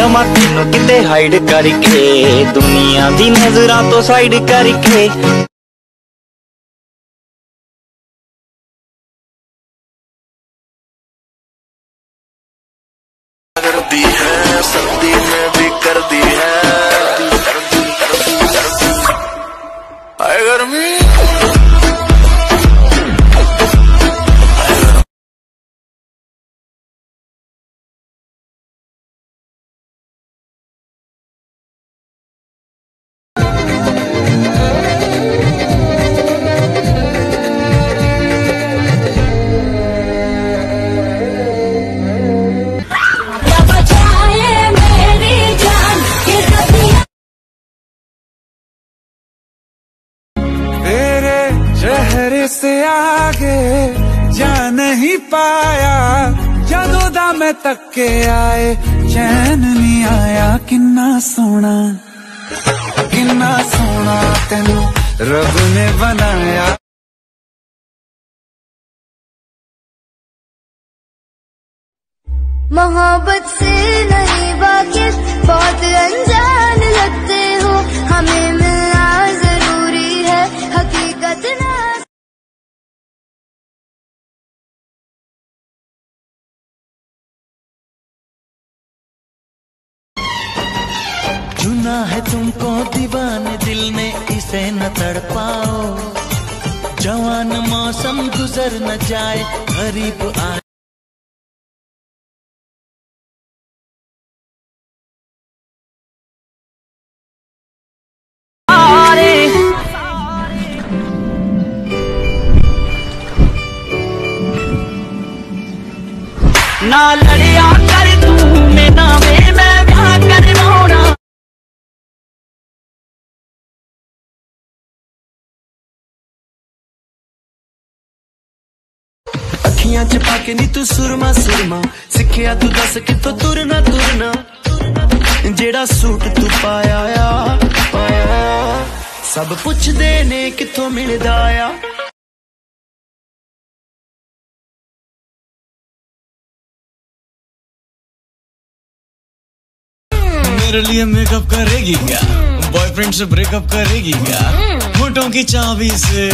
ਰੱਖ ਲਵਾਂ ਤੈਨੂੰ ਕਿਤੇ ਹਾਈਡ ਕਰਕੇ ਦੁਨੀਆ ਦੀ ਨਜ਼ਰਾਂ ਤੋਂ ਸਾਈਡ ਕਰਕੇ करती है सर्दी में भी कर दी है हाय गर्मी तेरे से आगे जा नहीं पाया। जदों का मैं तके आए, चैन नहीं आया। किन्ना सोना किन्ना सोना तेन रब ने बनाया। मोहब्बत से नहीं वाकिफ, बहुत अनजान लगते हो। हमें है तुमको दीवाने दिल ने इसे न तड़पाओ। जवान मौसम गुजर न जाए, गरीब आए ना लड़िया कर ਅੱਖੀਆਂ ਚ ਪਾ ਕੇ ਨੀ ਤੂੰ ਸੁਰਮਾ ਸੁਰਮਾ ਸਿੱਖਿਆ ਤੂੰ ਦੱਸ ਕਿੱਥੋਂ ਤੁਰਨਾ ਤੁਰਨਾ ਜਿਹੜਾ ਸੂਟ ਤੂੰ ਪਾਇਆ ਆ ਪਾਇਆ ਸਭ ਪੁੱਛਦੇ ਨੇ ਕਿੱਥੋਂ ਮਿਲਦਾ ਆ मेरे लिए मेकअप करेगी क्या बॉयफ्रेंड से ब्रेकअप करेगी क्या होठों की चाबी से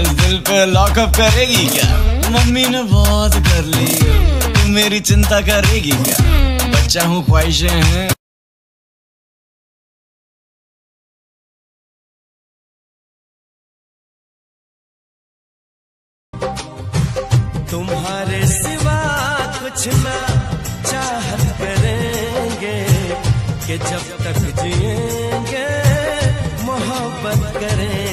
इस दिल पे लॉकअप करेगी क्या मम्मी ने बहुत कर ली तू मेरी चिंता करेगी क्या? बच्चा हूँ, ख्वाहिशें हैं। तुम्हारे सिवा कुछ ना चाहत करेंगे कि जब तक जिएँगे, मोहब्बत करेंगे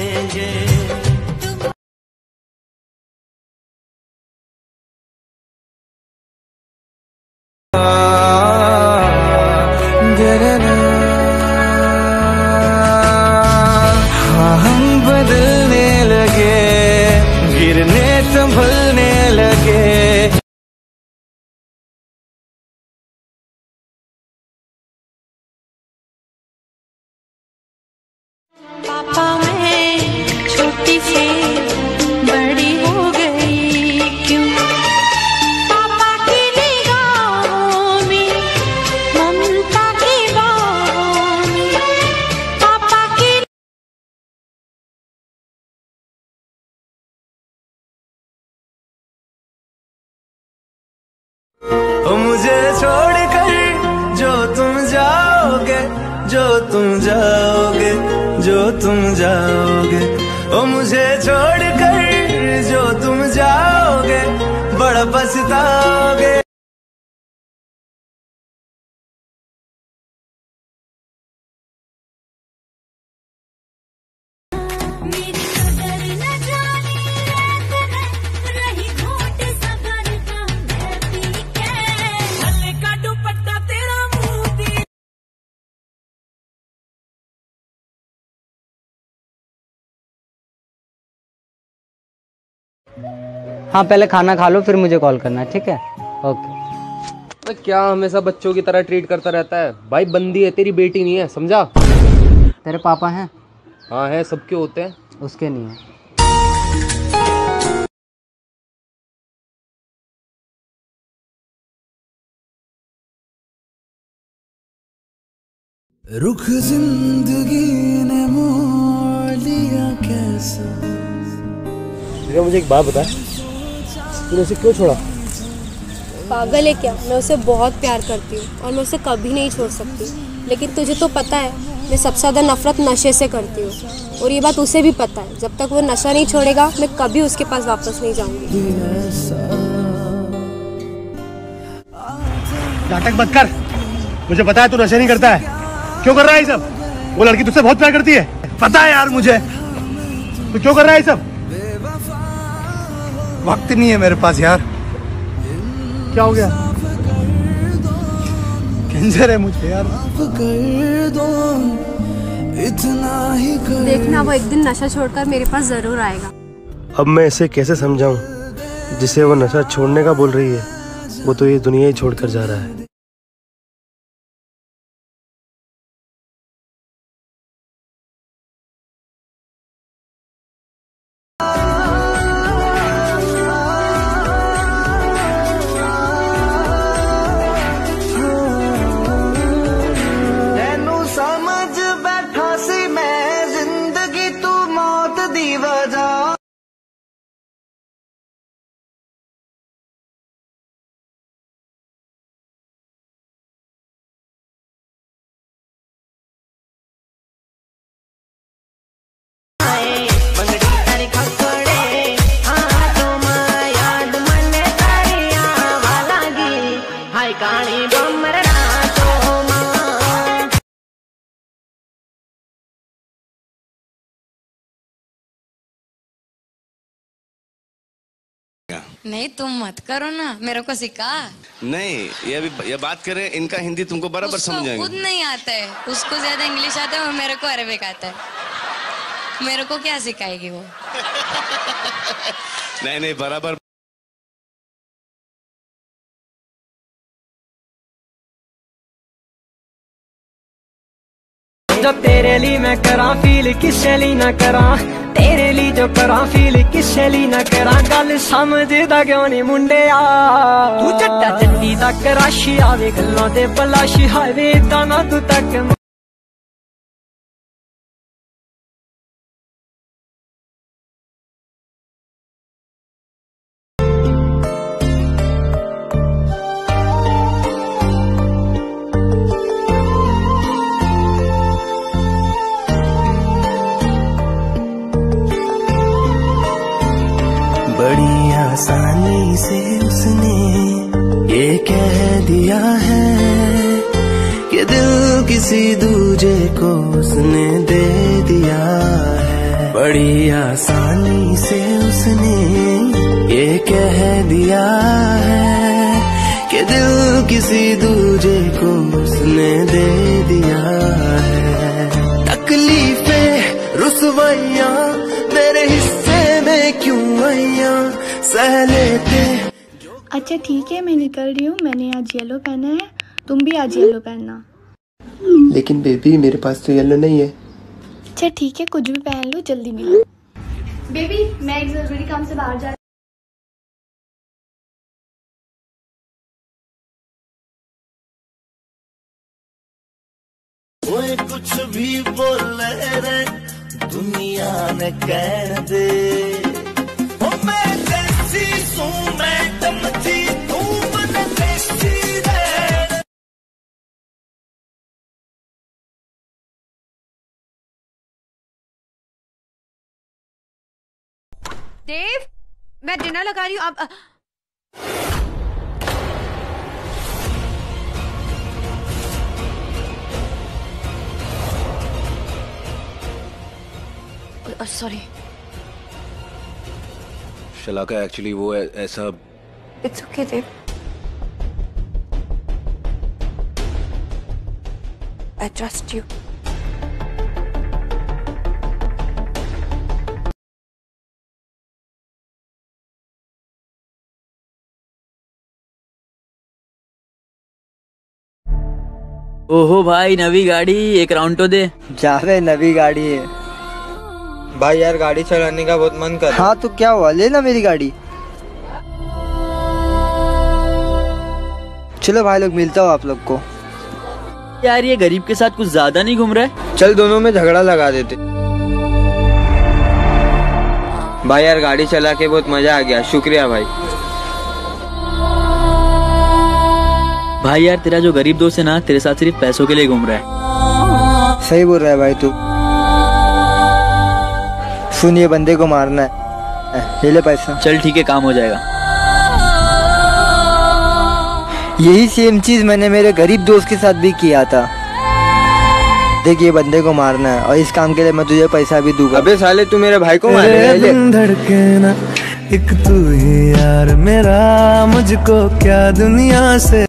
जो तुम जाओगे, जो तुम जाओगे। ओ मुझे छोड़ कर जो तुम जाओगे, बड़ा पछताओगे। हाँ पहले खाना खा लो फिर मुझे कॉल करना ठीक है? ओके अबे क्या हमेशा बच्चों की तरह ट्रीट करता रहता है? भाई बंदी है तेरी बेटी नहीं है समझा? तेरे पापा हैं? हाँ है सबके होते हैं। उसके नहीं है। रुख ज़िंदगी ने मोड़ लिया कैसा? मुझे एक बात बता तूने उसे क्यों छोड़ा? पागल है क्या? मैं उसे बहुत प्यार करती हूँ और मैं उसे कभी नहीं छोड़ सकती। लेकिन तुझे तो पता है मैं सबसे ज़्यादा नफरत नशे से करती हूँ। और ये बात उसे भी पता है जब तक वो नशा नहीं छोड़ेगा मैं कभी उसके पास वापस नहीं जाऊँगी। नाटक मत कर। मुझे पता है तू नशा नहीं करता है। क्यों कर रहा है ये सब? वो लड़की तुझसे बहुत प्यार करती है। पता है यार मुझे। तू क्यों कर रहा है ये सब? वक्त नहीं है मेरे पास यार। क्या हो गया? कैंसर है मुझे यार। देखना वो एक दिन नशा छोड़कर मेरे पास ज़रूर आएगा। अब मैं इसे कैसे समझाऊं? जिसे वो नशा छोड़ने का बोल रही है वो तो ये दुनिया ही छोड़कर जा रहा है। नहीं तुम मत करो ना मेरे को सिखा। नहीं ये भी ये बात करें इनका हिंदी तुमको बराबर समझ खुद नहीं आता है उसको ज़्यादा इंग्लिश आता है और मेरे को अरबिक आता है। मेरे को क्या सिखाएगी वो? नहीं नहीं बराबर ਜੋ ਤੇਰੇ ਲਈ ਮੈਂ ਕਰਾਂ ਫੀਲ ਕਿਸੇ ਲਈ ਨਾ ਕਰਾਂ। ਤੇਰੇ ਲਈ ਜੋ ਕਰਾਂ ਫੀਲ ਕਿਸੇ ਲਈ ਨਾ ਕਰਾਂ। ਗੱਲ ਸਮਝਦਾ ਕਿਉਂ ਨਹੀਂ ਮੁੰਡਿਆ? ਤੂੰ ਜੱਟਾ ਜੱਟੀ ਦਾ ਕਰਾਸ਼ੀ ਆਵੇ, ਗੱਲਾਂ ਤੇ ਬਲਾਸ਼ੀ ਹਾਵੇ ਤਾਂ ਨਾ ਤੂੰ ਤੱਕ दिया है कि दिल किसी दूजे को उसने दे दिया है। बड़ी आसानी से उसने ये कह दिया है कि दिल किसी दूजे को उसने दे दिया है। तकलीफें रुसवाइयाँ मेरे हिस्से में क्यों आइयाँ सह लेते अच्छा ठीक है मैं निकल रही हूँ। मैंने आज येलो पहना है। तुम भी आज येलो पहनना। लेकिन बेबी मेरे पास तो येलो नहीं है। अच्छा ठीक है कुछ भी पहन लो जल्दी मिलो। बेबी मैं एक ज़रूरी काम से बाहर जा ओए कुछ भी बोले रे दुनिया ने कह दे। ओ मैं देसी सू मैडम देव मैं डिनर लगा रही हूँ अब सॉरी शलाका एक्चुअली वो ऐ- ऐसा it's okay Dev. I trust you ओहो भाई नवी गाड़ी एक राउंड तो दे। जावे नवी गाड़ी है। भाई यार गाड़ी चलाने का बहुत मन कर हाँ तो क्या हुआ? ले ना मेरी गाड़ी। चलो भाई लोग मिलता हूँ आप लोग को। यार ये गरीब के साथ कुछ ज़्यादा नहीं घूम रहा है? चल दोनों में झगड़ा लगा देते। भाई यार गाड़ी चला के बहुत मज़ा आ गया। शुक्रिया भाई। भाई यार तेरा जो गरीब दोस्त है ना तेरे साथ सिर्फ़ पैसों के लिए घूम रहा है। सही बोल रहा है भाई तू। सुन ये बंदे को मारना है। ले ले पैसा। चल ठीक है काम हो जाएगा। यही सेम चीज़ मैंने मेरे गरीब दोस्त के साथ भी किया था। देख ये बंदे को मारना है और इस काम के लिए मैं तुझे पैसा भी दूँगा। अबे साले तू मेरे भाई को मारे। एक तू ही यार मेरा मुझको क्या दुनिया से